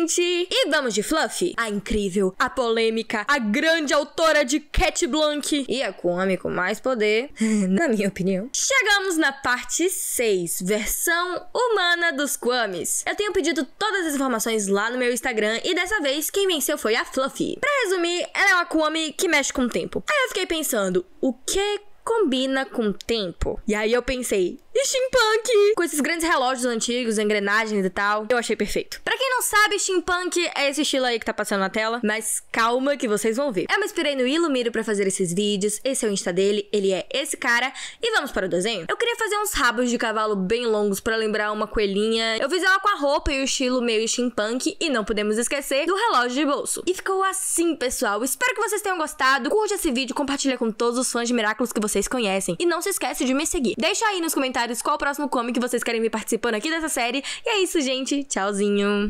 gente! E vamos de Fluffy, a incrível, a polêmica, a grande autora de Cat Blanc e a Kwame com mais poder, na minha opinião. Chegamos na parte 6, versão humana dos Kwames. Eu tenho pedido todas as informações lá no meu Instagram e dessa vez quem venceu foi a Fluffy. Pra resumir, ela é uma Kwame que mexe com o tempo. Aí eu fiquei pensando, o que combina com o tempo? E aí eu pensei, steampunk! Com esses grandes relógios antigos, engrenagens e tal. Eu achei perfeito. Pra quem não sabe, steampunk é esse estilo aí que tá passando na tela. Mas calma que vocês vão ver. Eu me inspirei no Ilumiro pra fazer esses vídeos. Esse é o Insta dele, ele é esse cara. E vamos para o desenho? Eu queria fazer uns rabos de cavalo bem longos pra lembrar uma coelhinha. Eu fiz ela com a roupa e o estilo meio steampunk. E não podemos esquecer do relógio de bolso. E ficou assim, pessoal. Espero que vocês tenham gostado. Curte esse vídeo, compartilha com todos os fãs de Miraculous que vocês conhecem. E não se esquece de me seguir. Deixa aí nos comentários qual o próximo comic que vocês querem ver participando aqui dessa série. E é isso, gente. Tchauzinho.